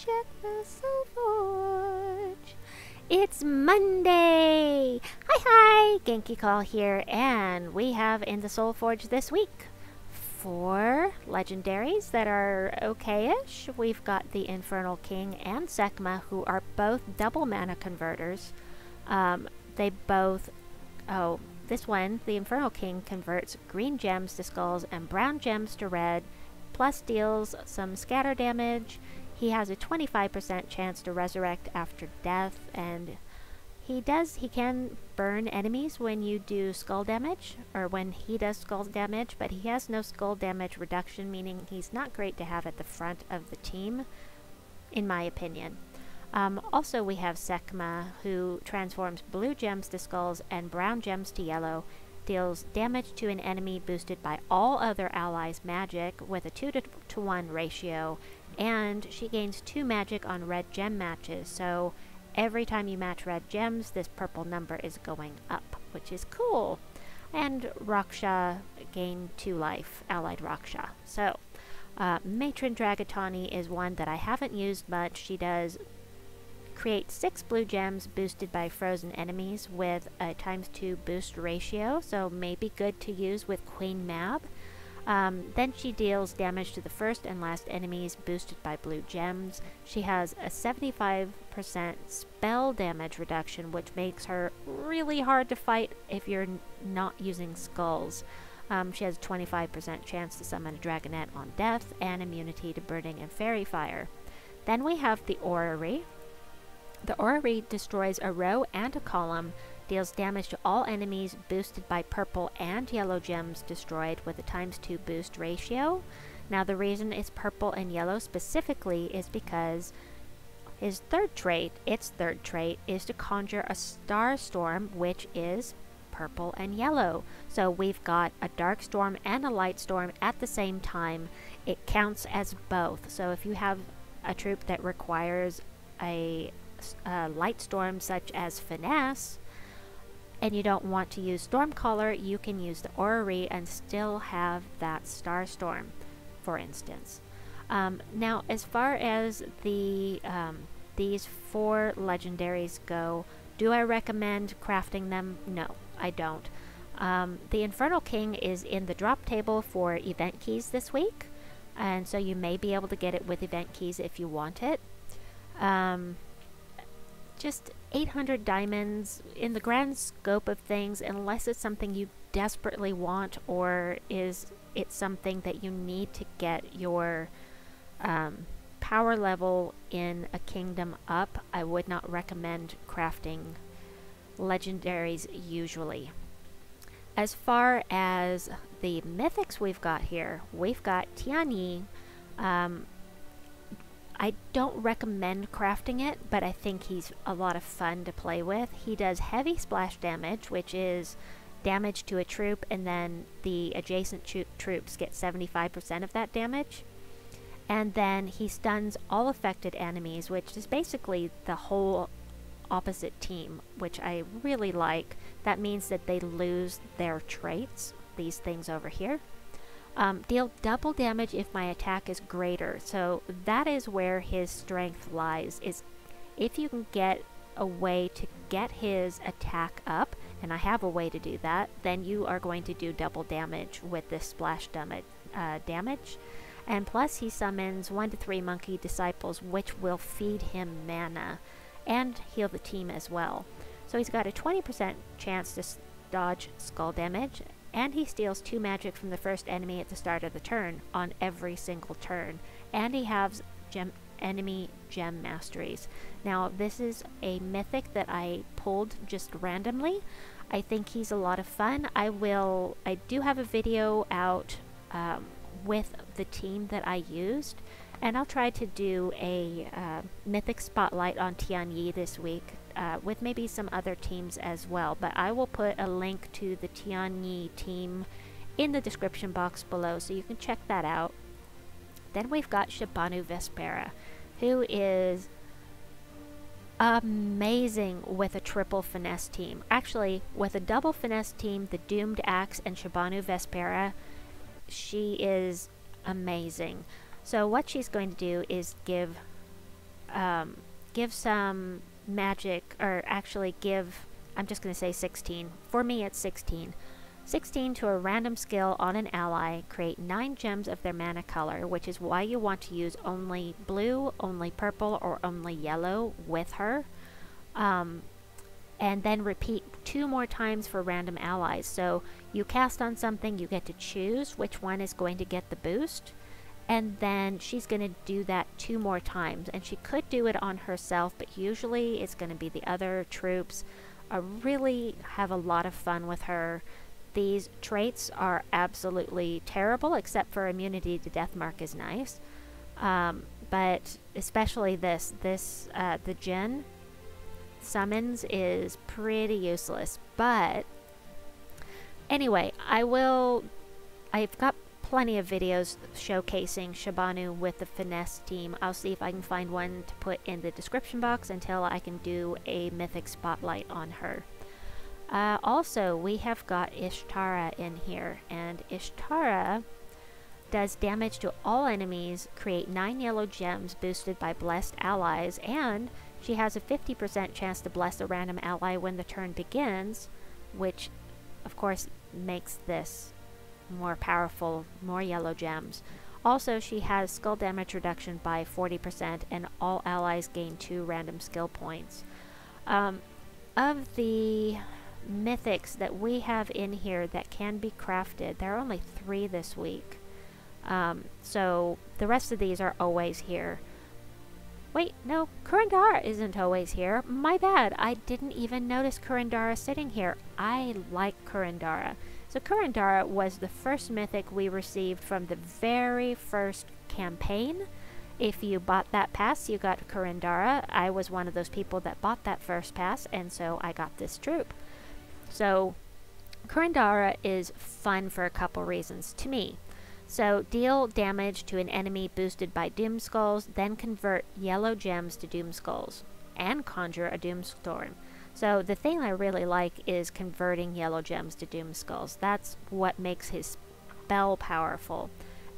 check the Soul Forge. It's Monday! Hi hi! Genki Colleen here, and we have in the Soul Forge this week four legendaries that are okay-ish. We've got the Infernal King and Sekma, who are both double mana converters. Um, they both... Oh, this one, the Infernal King, converts green gems to skulls and brown gems to red, plus deals some scatter damage. He has a 25% chance to resurrect after death, and he does, he can burn enemies when you do skull damage, or when he does skull damage, but he has no skull damage reduction, meaning he's not great to have at the front of the team, in my opinion. Um, also, we have Sekma, who transforms blue gems to skulls and brown gems to yellow, deals damage to an enemy boosted by all other allies' magic with a 2 to 1 ratio, and she gains 2 magic on red gem matches, so every time you match red gems, this purple number is going up, which is cool. And Raksha gained 2 life, allied Raksha. So, uh, Matron Dragatani is one that I haven't used much. She does create 6 blue gems boosted by frozen enemies with a times 2 boost ratio, so maybe good to use with Queen Mab. Um, then she deals damage to the first and last enemies boosted by blue gems. She has a 75% spell damage reduction, which makes her really hard to fight if you're not using skulls. Um, she has a 25% chance to summon a dragonette on death and immunity to burning and fairy fire. Then we have the Orrery, the Orrery destroys a row and a column, deals damage to all enemies boosted by purple and yellow gems destroyed with a times 2 boost ratio. Now the reason it's purple and yellow specifically is because his third trait, its third trait, is to conjure a star storm, which is purple and yellow. So we've got a dark storm and a light storm at the same time. It counts as both. So if you have a troop that requires a uh, light storm such as Finesse, and you don't want to use Stormcaller, you can use the Orrery and still have that Star Storm, for instance. Um, now, as far as the um, these four legendaries go, do I recommend crafting them? No, I don't. Um, the Infernal King is in the drop table for event keys this week, and so you may be able to get it with event keys if you want it. Um, just 800 diamonds in the grand scope of things unless it's something you desperately want or is it something that you need to get your um, power level in a kingdom up I would not recommend crafting legendaries usually. As far as the mythics we've got here we've got Tian Yi um, I don't recommend crafting it, but I think he's a lot of fun to play with. He does heavy splash damage, which is damage to a troop, and then the adjacent tro troops get 75% of that damage. And then he stuns all affected enemies, which is basically the whole opposite team, which I really like. That means that they lose their traits, these things over here. Um, deal double damage if my attack is greater. So that is where his strength lies, is if you can get a way to get his attack up, and I have a way to do that, then you are going to do double damage with this splash damage. Uh, damage. And plus he summons 1 to 3 monkey disciples, which will feed him mana and heal the team as well. So he's got a 20% chance to dodge skull damage, and he steals 2 magic from the first enemy at the start of the turn on every single turn. And he has gem enemy gem masteries. Now this is a mythic that I pulled just randomly. I think he's a lot of fun. I will, I do have a video out um, with the team that I used and I'll try to do a uh, mythic spotlight on Tian Yi this week uh, with maybe some other teams as well. But I will put a link to the Tian Yi team in the description box below so you can check that out. Then we've got Shahbanu Vespera, who is amazing with a triple finesse team. Actually, with a double finesse team, the Doomed Axe and Shahbanu Vespera, she is amazing. So what she's going to do is give um, give some magic, or actually give, I'm just going to say 16. For me, it's 16. 16 to a random skill on an ally, create 9 gems of their mana color, which is why you want to use only blue, only purple, or only yellow with her. Um, and then repeat two more times for random allies. So you cast on something, you get to choose which one is going to get the boost, and then she's going to do that two more times. And she could do it on herself, but usually it's going to be the other troops. I really have a lot of fun with her. These traits are absolutely terrible, except for immunity to death mark is nice. Um, but especially this, this uh, the gin summons is pretty useless. But anyway, I will. I've got plenty of videos showcasing Shahbanu with the finesse team. I'll see if I can find one to put in the description box until I can do a mythic spotlight on her. Uh, also, we have got Ishtara in here, and Ishtara does damage to all enemies, create 9 yellow gems boosted by blessed allies, and she has a 50% chance to bless a random ally when the turn begins, which of course makes this more powerful, more yellow gems. Also, she has skull damage reduction by 40%, and all allies gain 2 random skill points. Um, of the mythics that we have in here that can be crafted. There are only three this week. Um, so the rest of these are always here. Wait, no, Kurandara isn't always here. My bad. I didn't even notice Kurandara sitting here. I like Kurandara. So Kurandara was the first mythic we received from the very first campaign. If you bought that pass, you got Kurandara. I was one of those people that bought that first pass, and so I got this troop. So Kurandara is fun for a couple reasons to me. So deal damage to an enemy boosted by Doom Skulls, then convert yellow gems to Doom Skulls, and conjure a Doom Storm. So the thing I really like is converting yellow gems to Doom Skulls. That's what makes his spell powerful.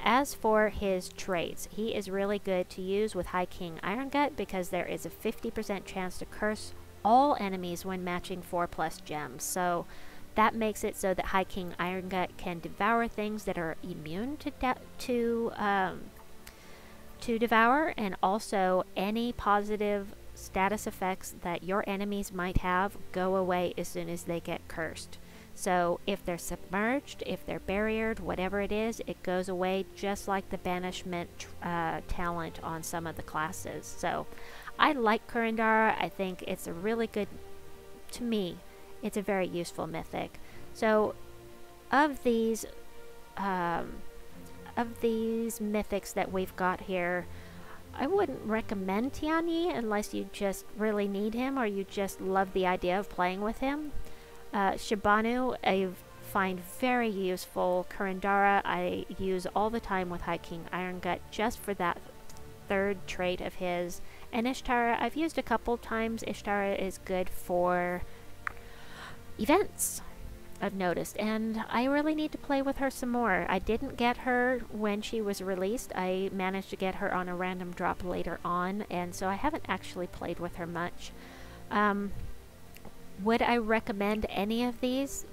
As for his traits, he is really good to use with High King Iron Gut because there is a 50% chance to curse all enemies when matching 4 plus gems. So that makes it so that High King Iron Gut can devour things that are immune to to um, to devour, and also any positive status effects that your enemies might have go away as soon as they get cursed. So if they're submerged, if they're barriered, whatever it is, it goes away just like the banishment uh, talent on some of the classes. So I like Kurandara. I think it's a really good, to me, it's a very useful mythic. So, of these, um, of these mythics that we've got here, I wouldn't recommend Tian Yi unless you just really need him or you just love the idea of playing with him. Uh, Shahbanu, I find very useful. Kurandara, I use all the time with High King Iron Gut just for that third trait of his. And Ishtara, I've used a couple times. Ishtara is good for events, I've noticed. And I really need to play with her some more. I didn't get her when she was released. I managed to get her on a random drop later on. And so I haven't actually played with her much. Um, would I recommend any of these?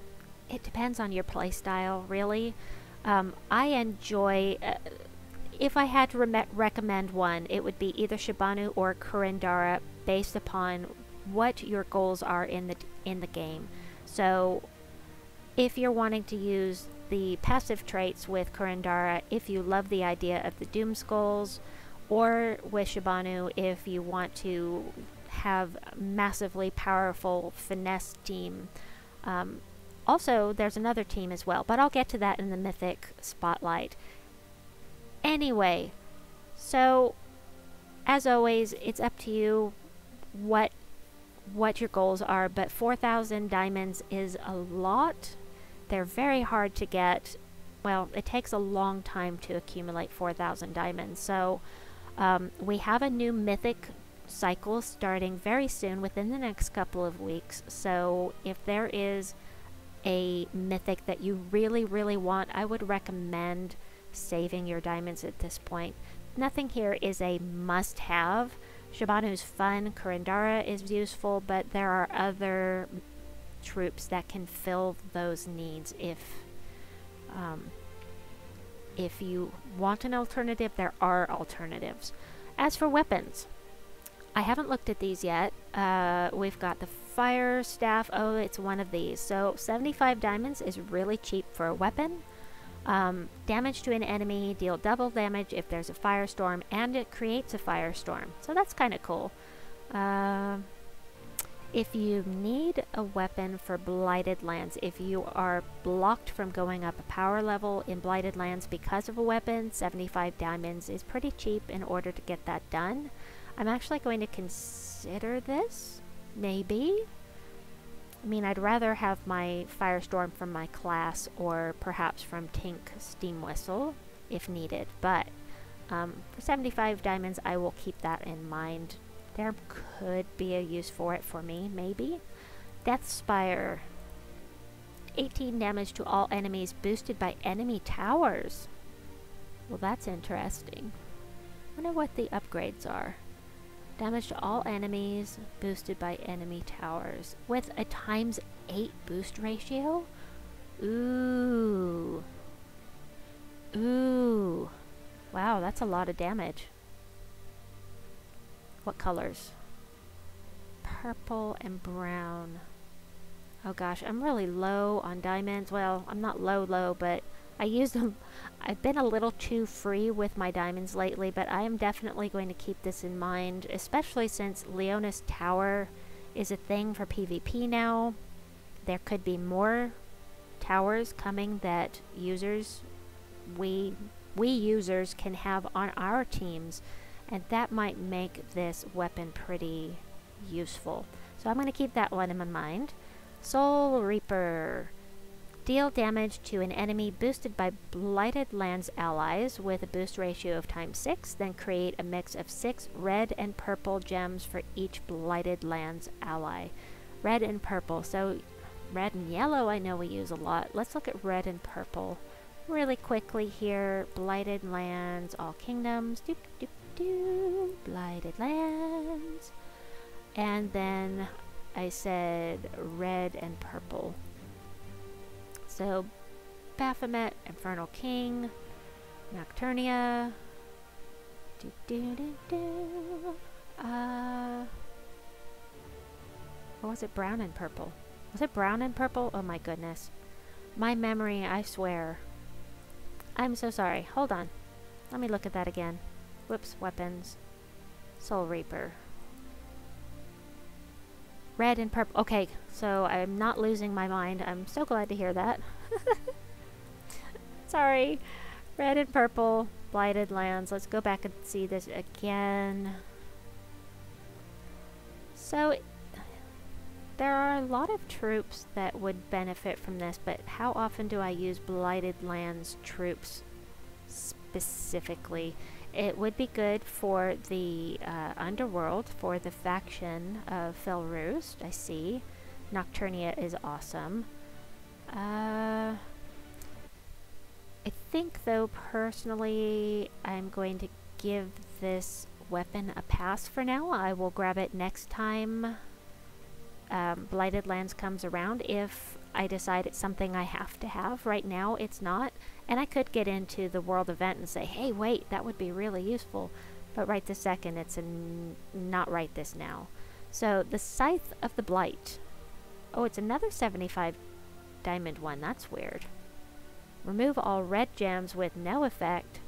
It depends on your playstyle, really. Um, I enjoy... Uh, if I had to re recommend one, it would be either Shahbanu or Kurandara based upon what your goals are in the in the game. So if you're wanting to use the passive traits with Kurandara, if you love the idea of the Doom Skulls, or with Shahbanu if you want to have massively powerful finesse team. Um, also, there's another team as well, but I'll get to that in the Mythic Spotlight. Anyway, so as always, it's up to you what what your goals are, but 4,000 diamonds is a lot. They're very hard to get. Well, it takes a long time to accumulate 4,000 diamonds. So um, we have a new mythic cycle starting very soon within the next couple of weeks. So if there is a mythic that you really, really want, I would recommend saving your diamonds at this point. Nothing here is a must-have, Shahbanu's fun, Kurandara is useful, but there are other troops that can fill those needs if um, if you want an alternative, there are alternatives. As for weapons, I haven't looked at these yet. Uh, we've got the fire staff. Oh, it's one of these. So 75 diamonds is really cheap for a weapon. Um, damage to an enemy, deal double damage if there's a firestorm, and it creates a firestorm. So that's kind of cool. Uh, if you need a weapon for Blighted Lands, if you are blocked from going up a power level in Blighted Lands because of a weapon, 75 diamonds is pretty cheap in order to get that done. I'm actually going to consider this, maybe. I mean, I'd rather have my Firestorm from my class or perhaps from Tink Steam Whistle if needed, but um, for 75 diamonds, I will keep that in mind. There could be a use for it for me, maybe. Death Spire. 18 damage to all enemies boosted by enemy towers. Well, that's interesting. wonder what the upgrades are. Damage to all enemies, boosted by enemy towers. With a times 8 boost ratio? Ooh. Ooh. Wow, that's a lot of damage. What colors? Purple and brown. Oh gosh, I'm really low on diamonds. Well, I'm not low low, but I use them. I've been a little too free with my diamonds lately, but I am definitely going to keep this in mind, especially since Leona's Tower is a thing for PvP now. There could be more towers coming that users, we, we users can have on our teams, and that might make this weapon pretty useful. So I'm going to keep that one in my mind. Soul Reaper. Deal damage to an enemy boosted by Blighted Lands allies with a boost ratio of times 6, then create a mix of 6 red and purple gems for each Blighted Lands ally. Red and purple, so red and yellow I know we use a lot. Let's look at red and purple really quickly here. Blighted Lands, all kingdoms, doop doop doop, Blighted Lands. And then I said red and purple. So, Baphomet, Infernal King, Nocturnia. Do, do, do, do. Uh, or was it brown and purple? Was it brown and purple? Oh my goodness. My memory, I swear. I'm so sorry. Hold on. Let me look at that again. Whoops, weapons. Soul Reaper. Red and purple. Okay, so I'm not losing my mind. I'm so glad to hear that. Sorry. Red and purple. Blighted lands. Let's go back and see this again. So, there are a lot of troops that would benefit from this, but how often do I use Blighted Lands troops specifically? It would be good for the uh, underworld, for the faction of Fel Roost, I see. Nocturnia is awesome. Uh, I think, though, personally, I'm going to give this weapon a pass for now. I will grab it next time um, Blighted Lands comes around if I decide it's something I have to have. Right now, it's not. And I could get into the world event and say, hey, wait, that would be really useful. But right this second, it's not right this now. So, the Scythe of the Blight. Oh, it's another 75 diamond one. That's weird. Remove all red gems with no effect.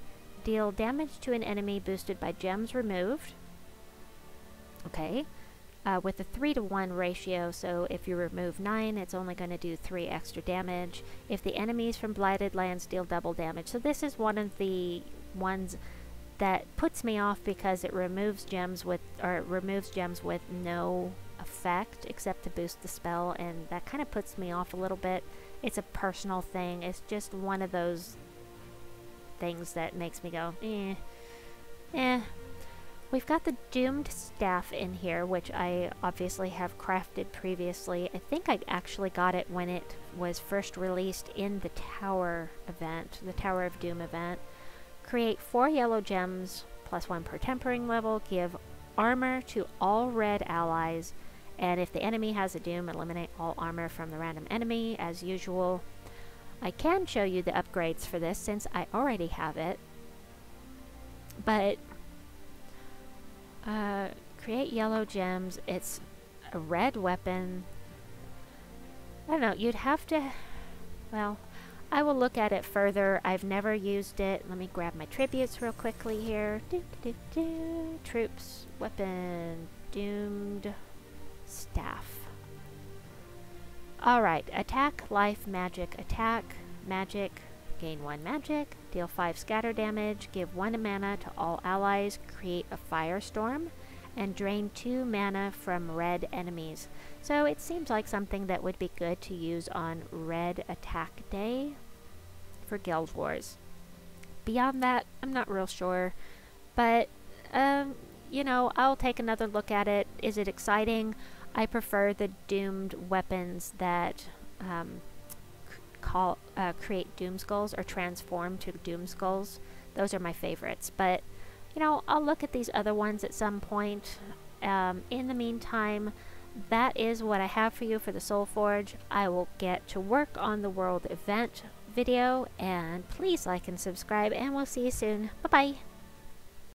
Deal damage to an enemy boosted by gems removed. Okay uh, with a 3 to 1 ratio, so if you remove 9, it's only going to do 3 extra damage. If the enemies from Blighted Lands deal double damage. So this is one of the ones that puts me off because it removes gems with, or it removes gems with no effect except to boost the spell, and that kind of puts me off a little bit. It's a personal thing. It's just one of those things that makes me go, eh, eh, We've got the Doomed Staff in here, which I obviously have crafted previously. I think I actually got it when it was first released in the Tower event, the Tower of Doom event. Create four yellow gems, plus one per tempering level, give armor to all red allies, and if the enemy has a doom, eliminate all armor from the random enemy as usual. I can show you the upgrades for this since I already have it, but uh, create yellow gems. It's a red weapon. I don't know, you'd have to, well, I will look at it further. I've never used it. Let me grab my tributes real quickly here. Do, do, do. Troops, weapon, doomed, staff. Alright, attack, life, magic, attack, magic, gain 1 magic, deal 5 scatter damage, give 1 mana to all allies, create a firestorm, and drain 2 mana from red enemies. So it seems like something that would be good to use on red attack day for Guild Wars. Beyond that, I'm not real sure, but um, you know, I'll take another look at it. Is it exciting? I prefer the doomed weapons that um, call uh, create doom skulls or transform to doom skulls. Those are my favorites, but you know, I'll look at these other ones at some point. Um, in the meantime, that is what I have for you for the Soul Forge. I will get to work on the world event video and please like and subscribe and we'll see you soon. Bye bye.